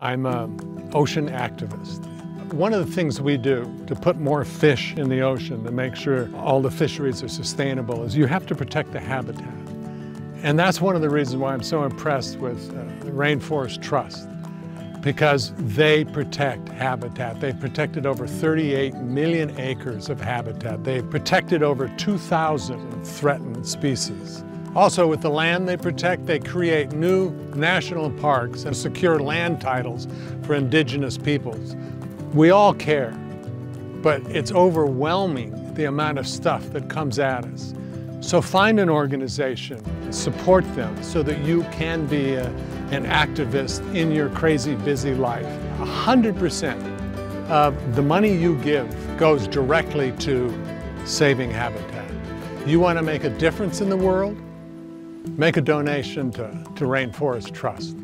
I'm an ocean activist. One of the things we do to put more fish in the ocean to make sure all the fisheries are sustainable is you have to protect the habitat. And that's one of the reasons why I'm so impressed with uh, the Rainforest Trust because they protect habitat. They've protected over 38 million acres of habitat. They've protected over 2,000 threatened species. Also, with the land they protect, they create new national parks and secure land titles for indigenous peoples. We all care, but it's overwhelming the amount of stuff that comes at us. So find an organization, support them so that you can be a, an activist in your crazy busy life. 100% of the money you give goes directly to saving habitat. You want to make a difference in the world? Make a donation to, to Rainforest Trust.